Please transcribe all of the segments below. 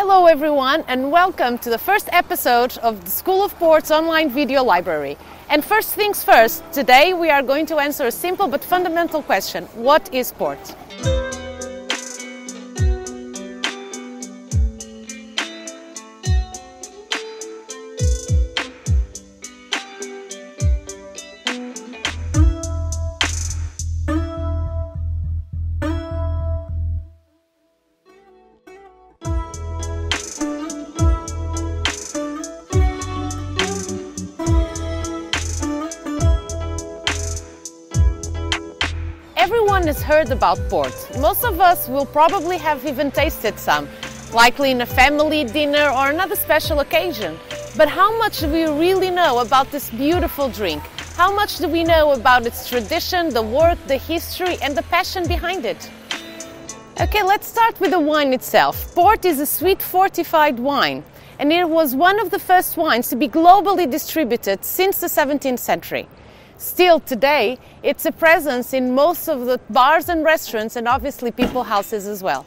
Hello everyone and welcome to the first episode of the School of Port's online video library. And first things first, today we are going to answer a simple but fundamental question. What is port? Everyone has heard about port. Most of us will probably have even tasted some, likely in a family dinner or another special occasion. But how much do we really know about this beautiful drink? How much do we know about its tradition, the work, the history, and the passion behind it? Okay, let's start with the wine itself. Port is a sweet fortified wine, and it was one of the first wines to be globally distributed since the 17th century. Still today, it's a presence in most of the bars and restaurants and obviously people houses as well.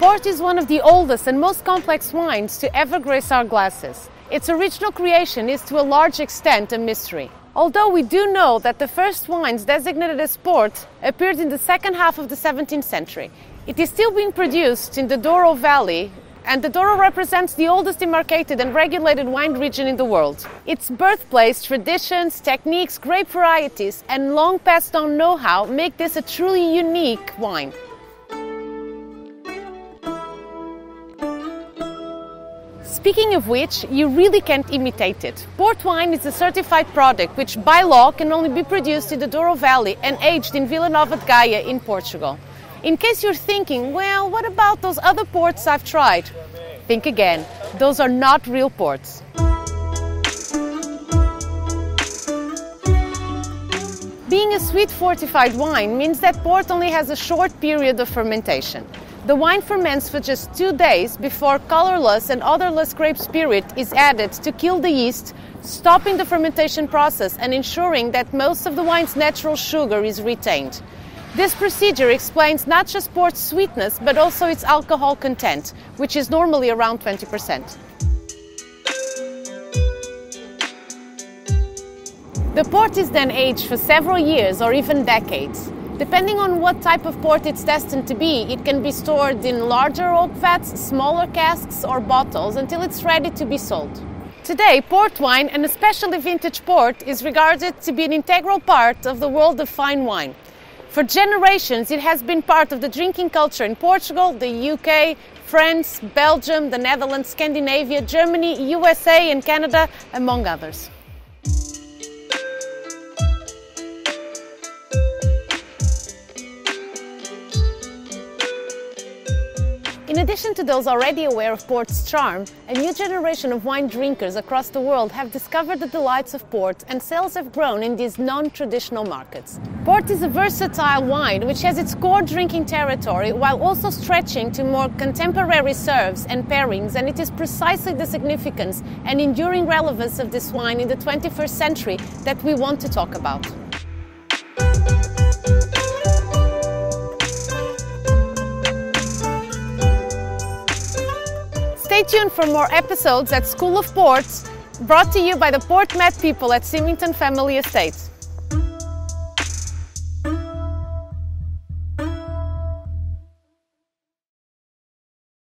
Port is one of the oldest and most complex wines to ever grace our glasses. Its original creation is to a large extent a mystery. Although we do know that the first wines designated as port appeared in the second half of the 17th century, it is still being produced in the Douro Valley, and the Douro represents the oldest demarcated and regulated wine region in the world. Its birthplace, traditions, techniques, grape varieties, and long passed on know how make this a truly unique wine. Speaking of which, you really can't imitate it. Port wine is a certified product which, by law, can only be produced in the Douro Valley and aged in Vila Nova de Gaia in Portugal. In case you're thinking, well, what about those other ports I've tried? Think again, those are not real ports. Being a sweet fortified wine means that port only has a short period of fermentation. The wine ferments for just two days before colorless and odorless grape spirit is added to kill the yeast, stopping the fermentation process and ensuring that most of the wine's natural sugar is retained. This procedure explains not just port's sweetness but also its alcohol content, which is normally around 20%. The port is then aged for several years or even decades. Depending on what type of port it's destined to be, it can be stored in larger oak vats, smaller casks, or bottles until it's ready to be sold. Today, port wine, and especially vintage port, is regarded to be an integral part of the world of fine wine. For generations, it has been part of the drinking culture in Portugal, the UK, France, Belgium, the Netherlands, Scandinavia, Germany, USA, and Canada, among others. In addition to those already aware of port's charm, a new generation of wine drinkers across the world have discovered the delights of port and sales have grown in these non-traditional markets. Port is a versatile wine which has its core drinking territory while also stretching to more contemporary serves and pairings and it is precisely the significance and enduring relevance of this wine in the 21st century that we want to talk about. Stay tuned for more episodes at School of Ports, brought to you by the Port Met people at Symington Family Estates.